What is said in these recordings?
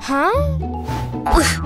Huh?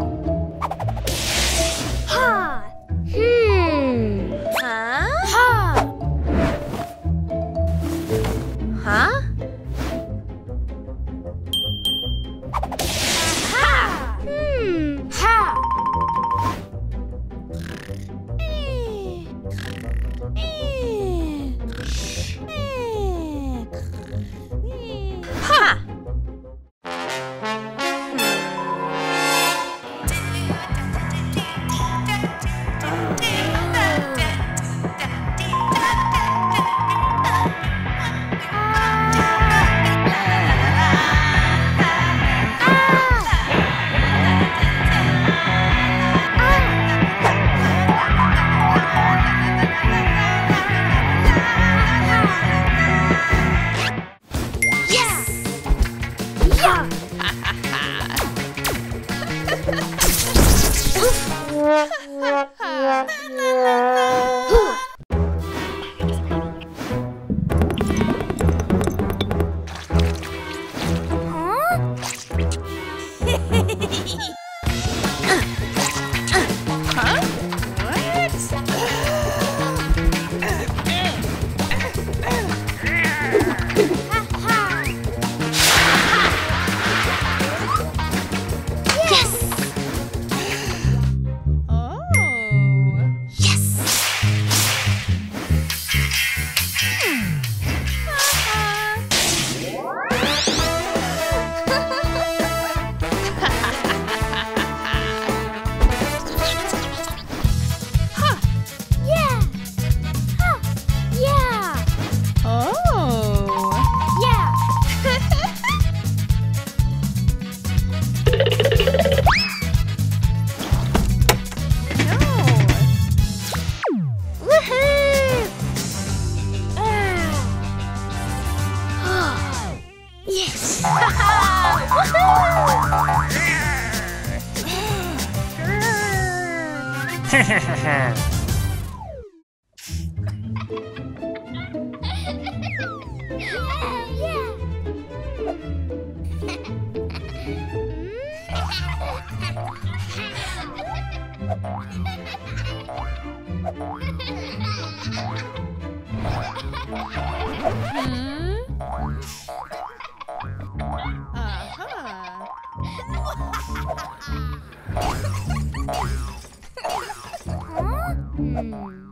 嗯。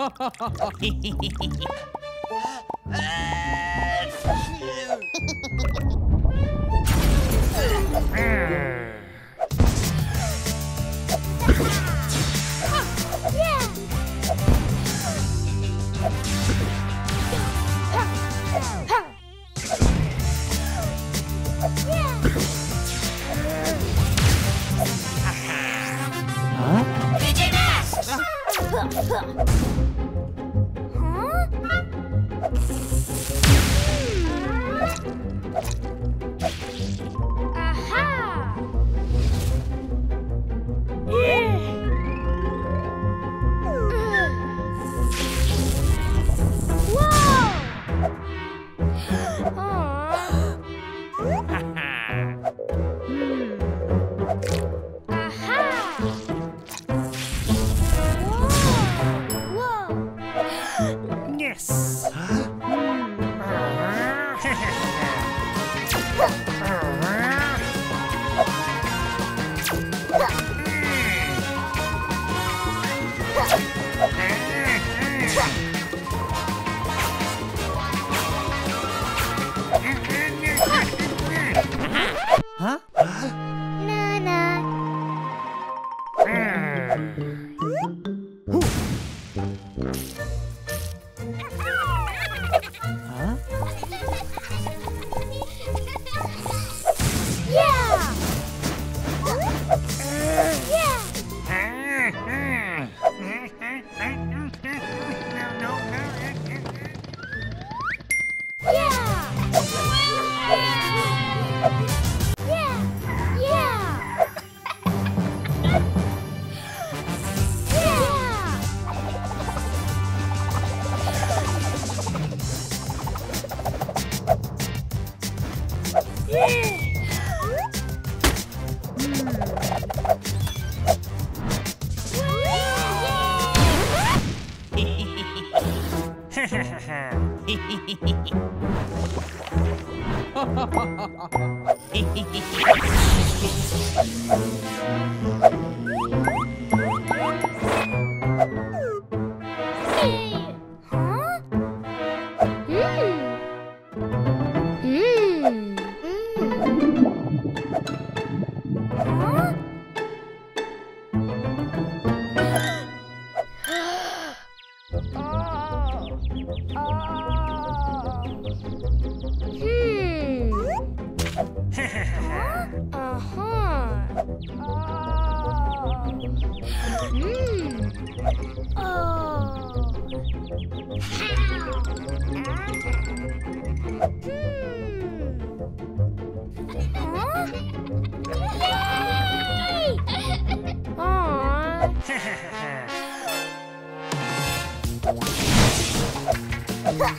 Aha! Ha ha ha ha ha! Hmm.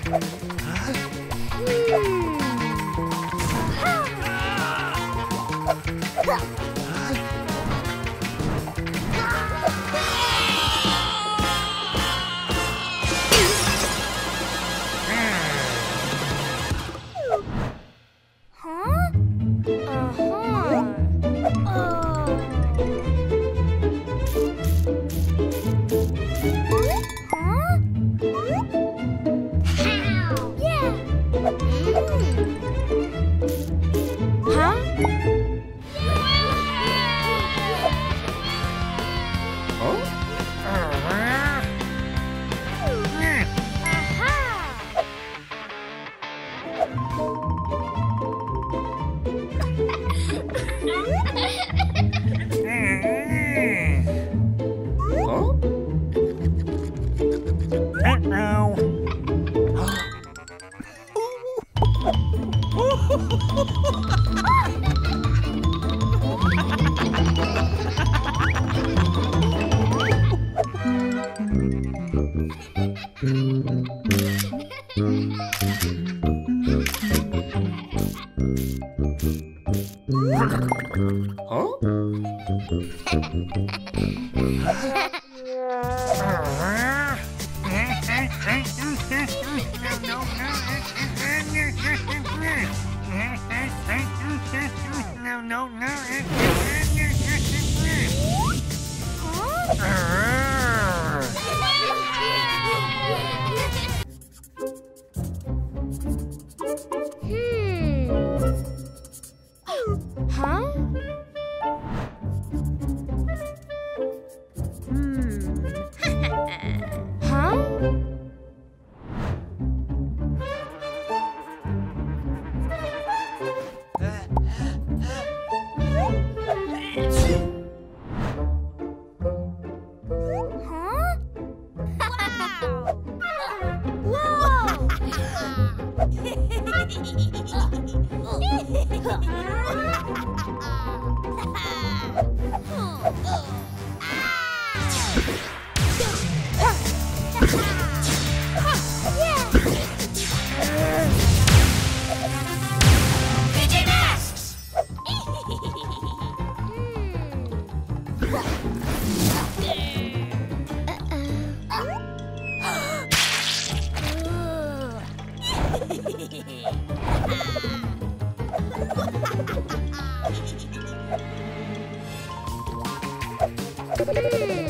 Sí.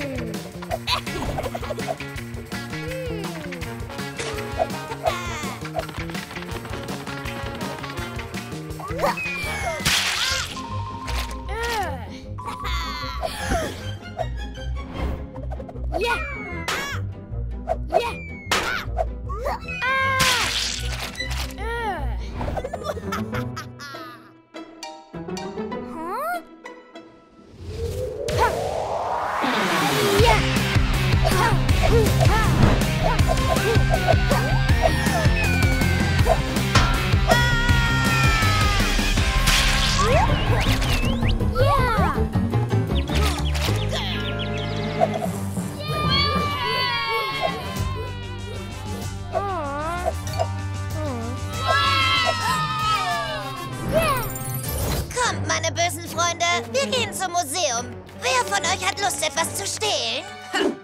Kommt, meine bösen Freunde, wir gehen zum Museum. Wer von euch hat Lust, etwas zu stehlen?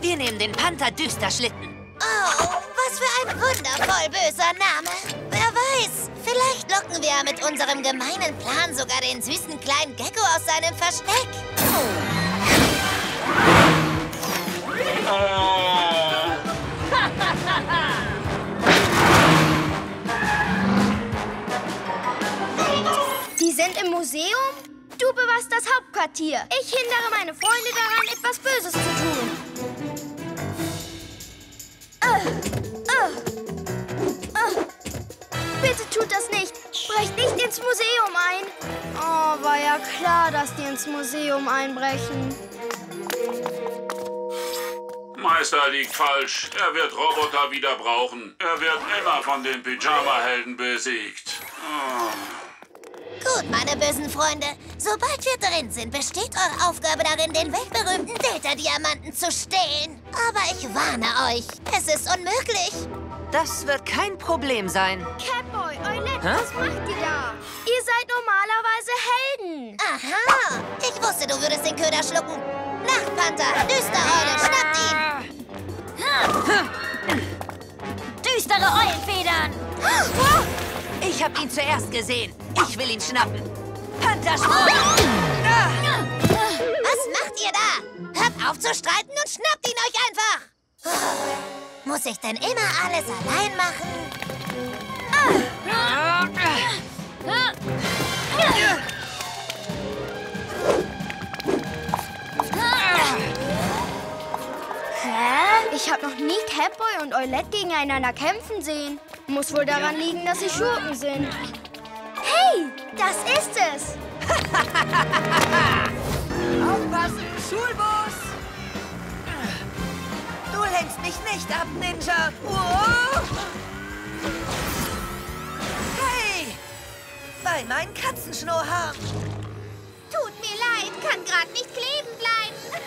Wir nehmen den Panther Düsterschlitten. Oh, was für ein wundervoll böser Name. Wer weiß, vielleicht locken wir mit unserem gemeinen Plan sogar den süßen kleinen Gecko aus seinem Versteck. Die sind im Museum? Du bewahrst das Hauptquartier. Ich hindere meine Freunde daran, etwas Böses zu tun. Bitte tut das nicht. Brecht nicht ins Museum ein. Oh, war ja klar, dass die ins Museum einbrechen. Meister liegt falsch. Er wird Roboter wieder brauchen. Er wird immer von den Pyjama-Helden besiegt. Gut, meine bösen Freunde. Sobald wir drin sind, besteht eure Aufgabe darin, den weltberühmten Delta-Diamanten zu stehlen. Aber ich warne euch, es ist unmöglich. Das wird kein Problem sein. Catboy, Eulette, Hä? was macht ihr da? Ihr seid normalerweise Helden. Aha, ich wusste, du würdest den Köder schlucken. Nachtpanther, Düstereule, schnappt ihn! Düstere Eulenfedern. Ich habe ihn zuerst gesehen. Ich will ihn schnappen. Panther-Sprung! Was macht ihr da? Hört auf zu streiten und schnappt ihn euch einfach! Muss ich denn immer alles allein machen? Hä? Ich habe noch nie Catboy und Eulette gegeneinander kämpfen sehen. Muss wohl daran liegen, dass sie Schurken sind. Hey, das ist es. Aufpassen, Schulbus! Du lenkst mich nicht ab, Ninja! Oh! Hey! Bei meinen Katzenschnurrhaaren! Tut mir leid, kann gerade nicht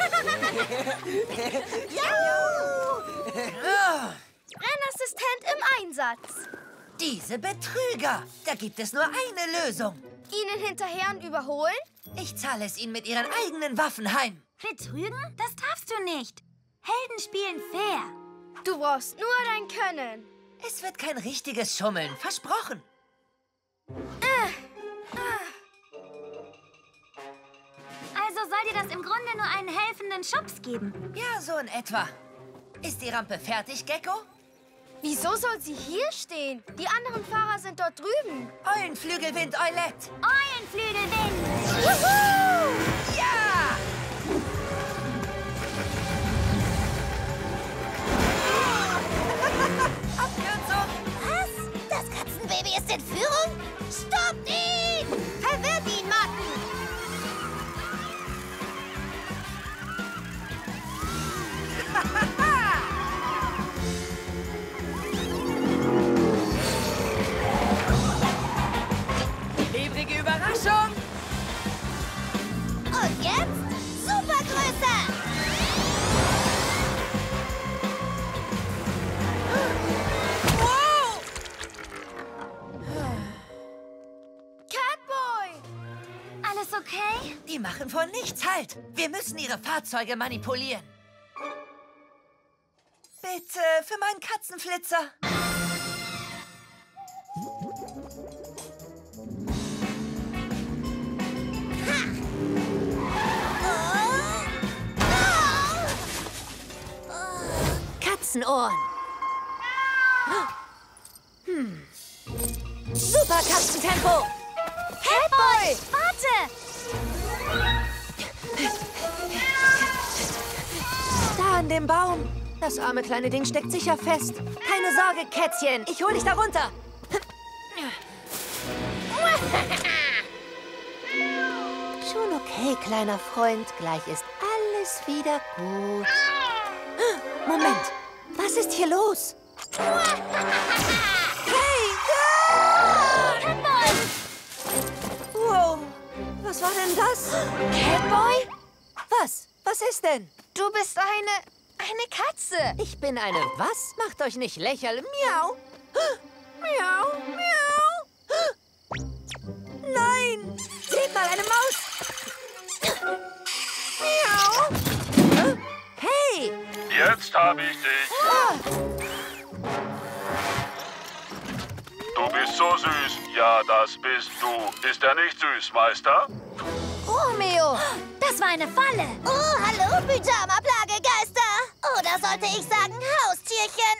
Rennassistent im Einsatz. diese Betrüger! Da gibt es nur eine Lösung. Ihnen hinterher und überholen? Ich zahle es ihnen mit ihren eigenen Waffen heim. Betrügen? Das darfst du nicht. Helden spielen fair. Du brauchst nur dein Können. Es wird kein richtiges Schummeln, versprochen. Also soll dir das im Grunde nur einen helfenden Schubs geben. Ja, so in etwa. Ist die Rampe fertig, Gecko? Wieso soll sie hier stehen? Die anderen Fahrer sind dort drüben. Eulenflügelwind, Eulette! Eulenflügelwind! Ja! Abkürzung! Was? Das Katzenbaby ist in Führung? Stoppt ihn! Überraschung! Und jetzt Supergröße! Wow! Catboy! Alles okay? Die machen vor nichts Halt. Wir müssen ihre Fahrzeuge manipulieren. Bitte, für meinen Katzenflitzer. Katzenohren. Hm. Super Katzentempo. Catboy, warte! Da an dem Baum. Das arme kleine Ding steckt sicher fest. Keine Sorge, Kätzchen. Ich hol dich da runter. Schon okay, kleiner Freund. Gleich ist alles wieder gut. Moment. Was ist hier los? Hey! Catboy! Wow. Was war denn das? Catboy? Was? Was ist denn? Du bist eine... eine Katze. Ich bin eine was? Macht euch nicht lächerlich. Miau. Miau, miau. Nein! Seht mal, eine Maus. Miau. Hey! Jetzt habe ich dich. Du bist so süß. Ja, das bist du. Ist er nicht süß, Meister? Romeo. Das war eine Falle. Oh, hallo, Pyjama-Plagegeister. Oder sollte ich sagen Haustierchen?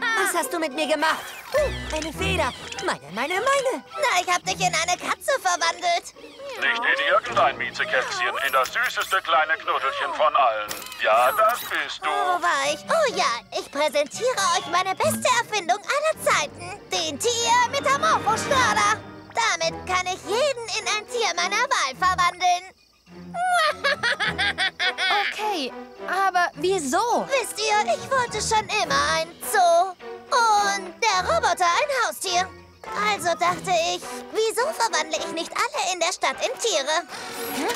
Was hast du mit mir gemacht? Uh, eine Feder. Meine, meine, meine. Na, ich hab dich in eine Katze verwandelt. Nicht in irgendein Miezekätzchen, in das süßeste kleine Knuddelchen von allen. Ja, das bist du. war ich? Oh ja, ich präsentiere euch meine beste Erfindung aller Zeiten. Den Tier-Metamorphostrader. Damit kann ich jeden in ein Tier meiner Wahl verwandeln. Okay, aber wieso? Wisst ihr, ich wollte schon immer ein Zoo. Und der Roboter ein Haustier. Also dachte ich, wieso verwandle ich nicht alle in der Stadt in Tiere? Hm?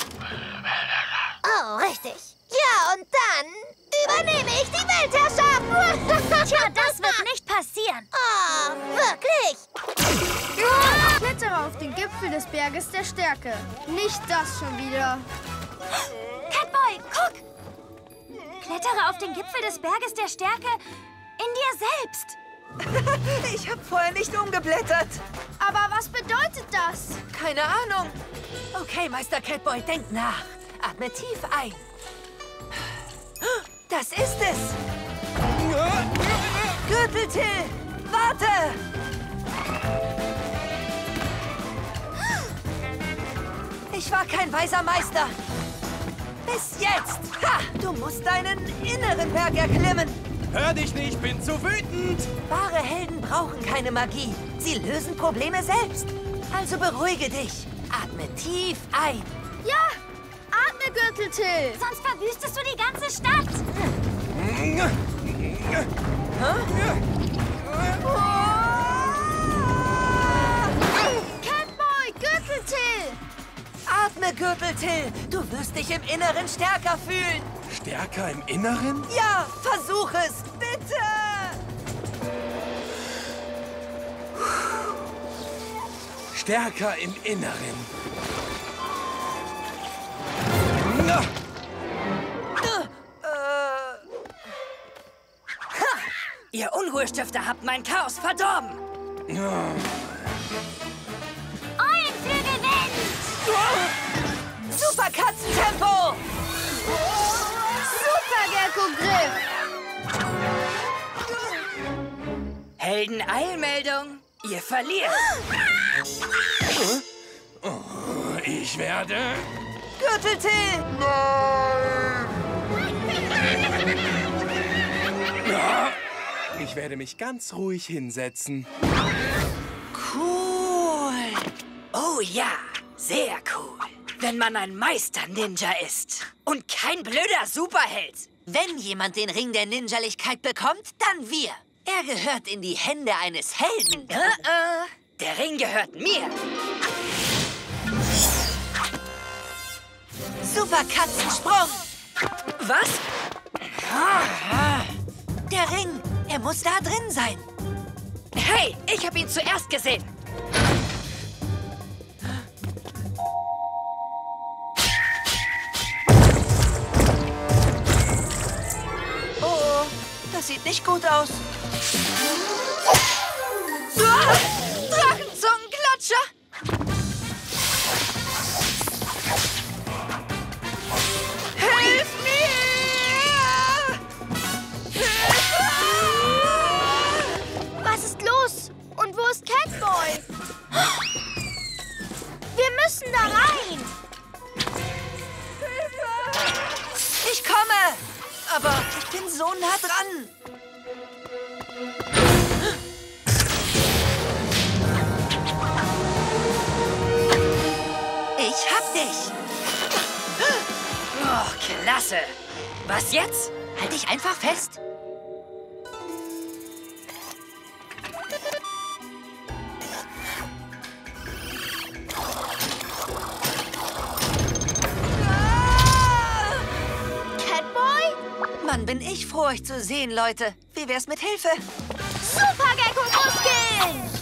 Oh, richtig. Ja, und dann übernehme ich die Weltherrschaft. Tja, das wird nicht passieren. Oh, wirklich? Klettere auf den Gipfel des Berges der Stärke. Nicht das schon wieder. Catboy, guck! Klettere auf den Gipfel des Berges der Stärke in dir selbst. Ich habe vorher nicht umgeblättert. Aber was bedeutet das? Keine Ahnung. Okay, Meister Catboy, denk nach. Atme tief ein. Das ist es. Gürteltill, warte! Ich war kein weiser Meister. Bis jetzt. Ha! Du musst deinen inneren Berg erklimmen. Hör dich nicht, bin zu wütend. Wahre Helden brauchen keine Magie. Sie lösen Probleme selbst. Also beruhige dich. Atme tief ein. Ja, atme Gürteltill. Sonst verwüstest du die ganze Stadt. Catboy, Gürteltill. Atme, Gürteltill. Du wirst dich im Inneren stärker fühlen. Stärker im Inneren? Ja, versuch es, bitte. Stärker im Inneren. Na, Ihr Unruhestifter habt mein Chaos verdorben. Eulenflügel Wind! Super Katzentempo. Helden-Eilmeldung. Ihr verliert. ich werde... Gürteltill. Ja, ich werde mich ganz ruhig hinsetzen. Cool. Oh ja, sehr cool. Wenn man ein Meister-Ninja ist und kein blöder Superheld. Wenn jemand den Ring der Ninjalichkeit bekommt, dann wir. Er gehört in die Hände eines Helden. Äh, äh, der Ring gehört mir. Super Katzensprung. Was? Der Ring, er muss da drin sein. Hey, ich habe ihn zuerst gesehen. Oh, das sieht nicht gut aus. Drachenzungenklatscher! Was ist los? Und wo ist Catboy? Wir müssen da rein! Ich komme! Aber ich bin so nah dran! Klasse. Was jetzt? Halt dich einfach fest. Catboy? Mann, bin ich froh, euch zu sehen, Leute. Wie wär's mit Hilfe? Super Gecko-Muskeln! Komm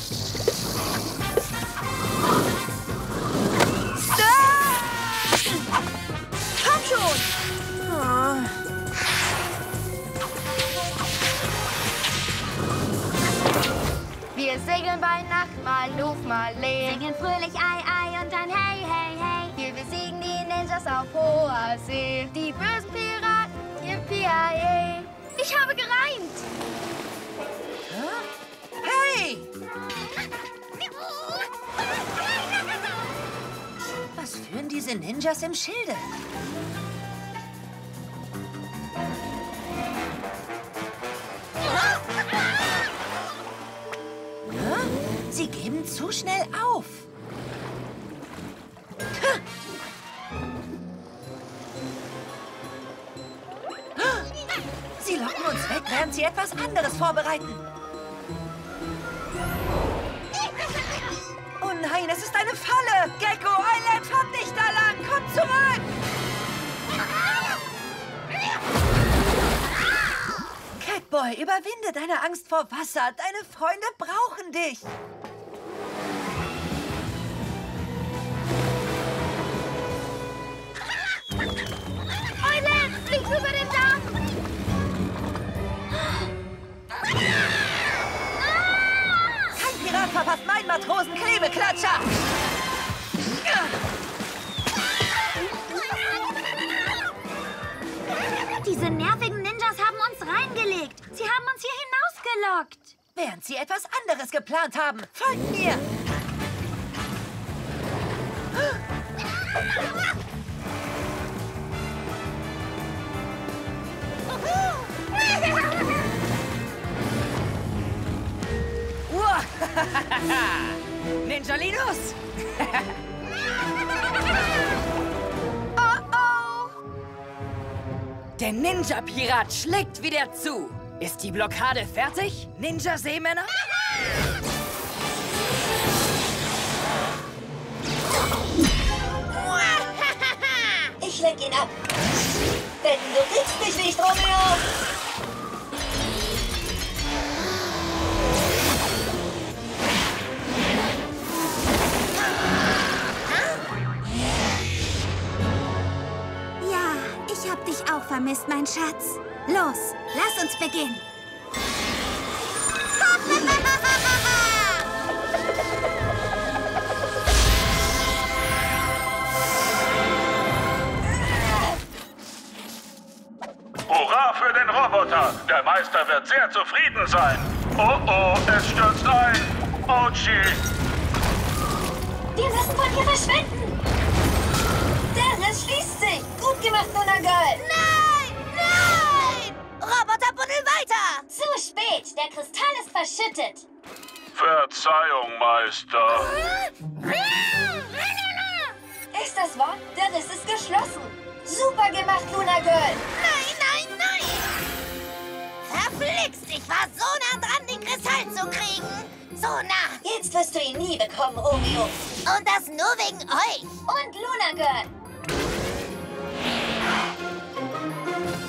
Wir segeln bei Nacht, mal Luft, mal Leer. Singen fröhlich Ei, Ei und dann Hey, Hey, Hey. Wir besiegen die Ninjas auf hoher See. Die bösen Piraten, Yippie Ich habe gereimt. Hey! Was führen diese Ninjas im Schilde? Zu schnell auf. Sie locken uns weg, während sie etwas anderes vorbereiten. Oh nein, es ist eine Falle! Gecko, Eilert, fahr nicht da lang! Komm zurück! Catboy, überwinde deine Angst vor Wasser. Deine Freunde brauchen dich. Verpasst meinen Matrosen Klebeklatscher. Diese nervigen Ninjas haben uns reingelegt. Sie haben uns hier hinausgelockt. Während sie etwas anderes geplant haben. Folgt mir! Ninjalinos! Der Ninja-Pirat schlägt wieder zu. Ist die Blockade fertig, Ninja-Seemänner? Ich lenk ihn ab. Denn du kriegst mich nicht, Romeo. Auch vermisst, mein Schatz. Los, lass uns beginnen. Hurra für den Roboter! Der Meister wird sehr zufrieden sein. Oh oh, es stürzt ein. Ouchie! Wir müssen von hier verschwinden. Der Riss schließt sich. Gut gemacht. Nein! Nein! Zu spät. Der Kristall ist verschüttet. Verzeihung, Meister. Ist das wahr? Der Riss ist geschlossen. Super gemacht, Luna Girl. Nein, nein, nein! Verflixt! Ich war so nah dran, den Kristall zu kriegen. So nah. Jetzt wirst du ihn nie bekommen, Romeo. Und das nur wegen euch. Und Luna Girl.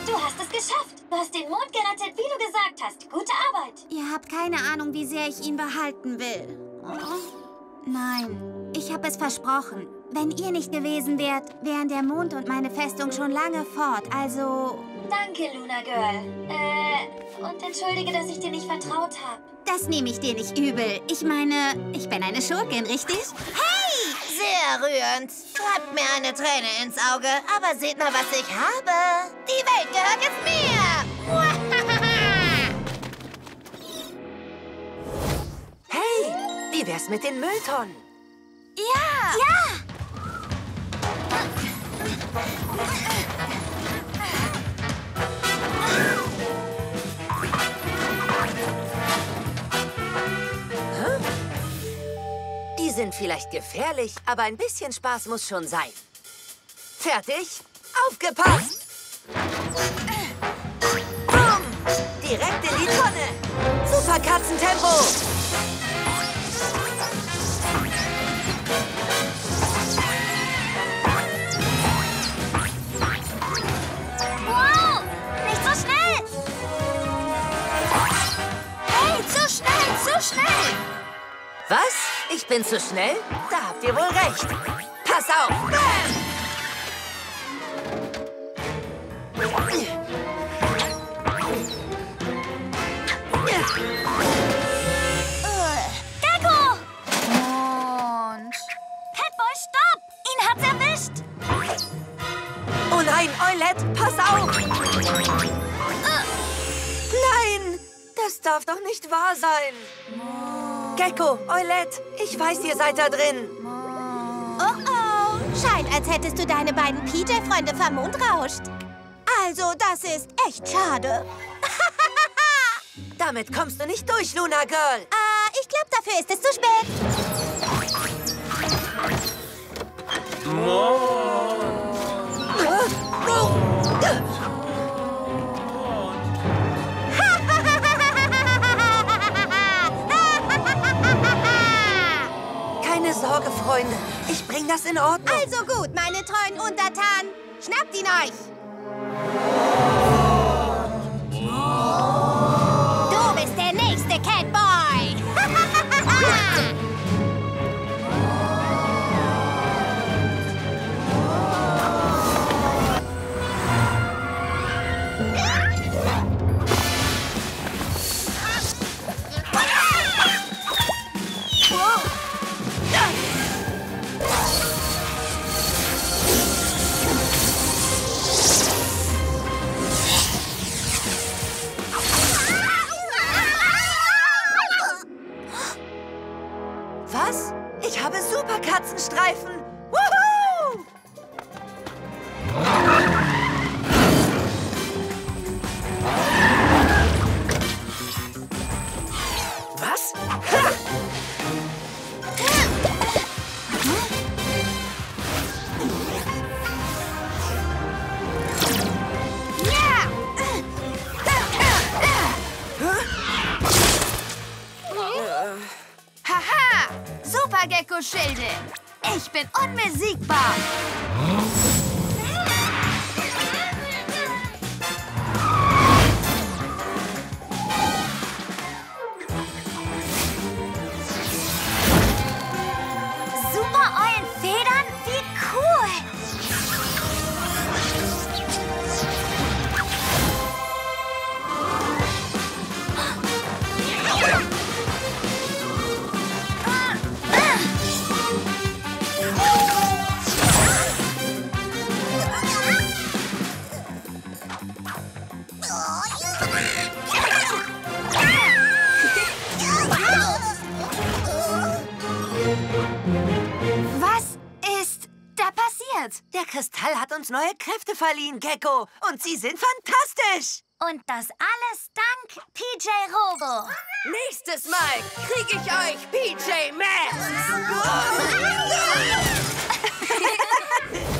Du hast es geschafft. Du hast den Mond gerettet, wie du gesagt hast. Gute Arbeit. Ihr habt keine Ahnung, wie sehr ich ihn behalten will. Nein, ich habe es versprochen. Wenn ihr nicht gewesen wärt, wären der Mond und meine Festung schon lange fort. Also, Danke, Luna Girl. Äh, und entschuldige, dass ich dir nicht vertraut habe. das nehme ich dir nicht übel. Ich meine, ich bin eine Schurkin, richtig? Hey! Sehr rührend. Treibt mir eine Träne ins Auge, aber seht mal, was ich habe. Die Welt gehört jetzt mir. Hey, wie wär's mit den Mülltonnen? Ja! Ja! sind vielleicht gefährlich, aber ein bisschen Spaß muss schon sein. Fertig? Aufgepasst! Bumm! Direkt in die Tonne! Super Katzentempo! Wow! Nicht so schnell! Hey, zu schnell, zu schnell! Was? Ich bin zu schnell? Da habt ihr wohl recht. Pass auf! Gecko! Und... Catboy, stopp! Ihn hat's erwischt! Oh nein, Eulette, pass auf! Nein, das darf doch nicht wahr sein. Gecko, Eulette, ich weiß, ihr seid da drin. Oh oh, scheint, als hättest du deine beiden PJ-Freunde vermundrauscht. Also, das ist echt schade. Damit kommst du nicht durch, Luna Girl. Ah, ich glaube, dafür ist es zu spät. Keine Sorge, Freunde. Ich bring das in Ordnung. Also gut, meine treuen Untertanen. Schnappt ihn euch. Verliehen, Gecko. Und sie sind fantastisch. Und das alles dank PJ Robo. Nächstes Mal krieg ich euch PJ Masks.